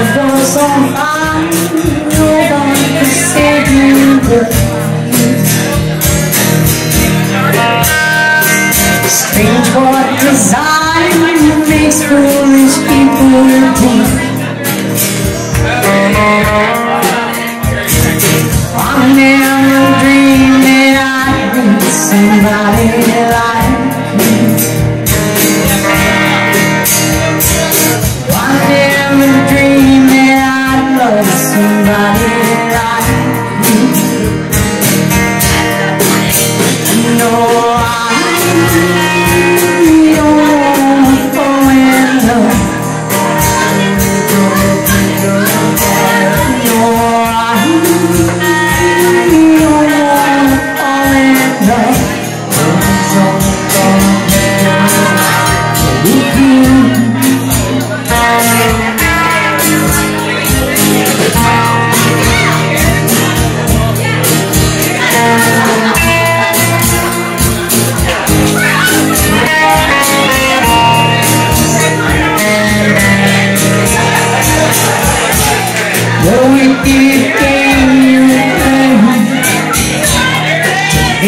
I'm so fine, nobody you me. Strange what design makes rules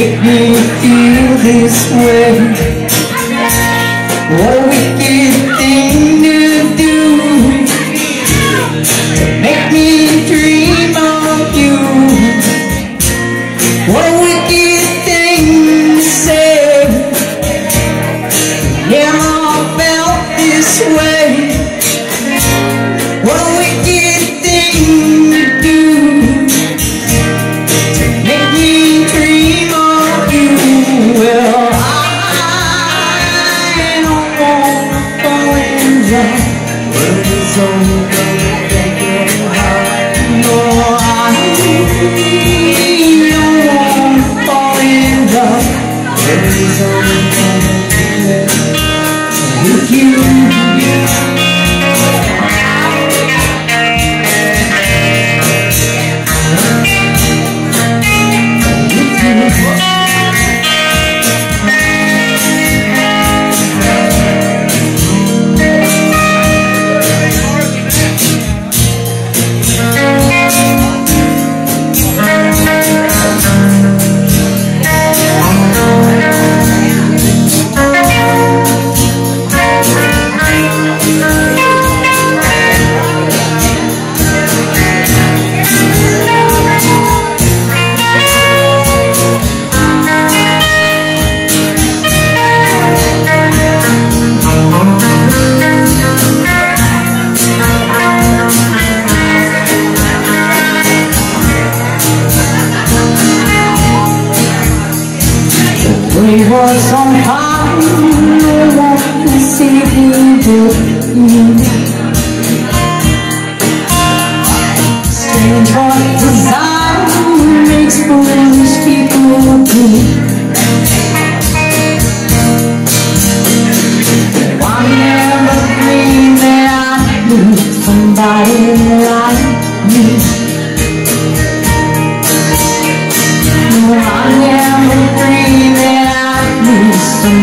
It me feel this way. was on high Let me see you with me Strange what desire makes foolish people be Somebody like me.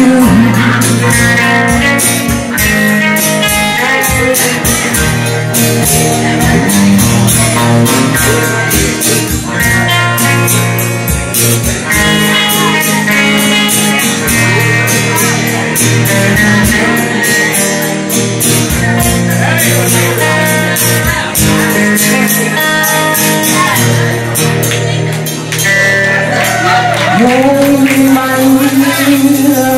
You're my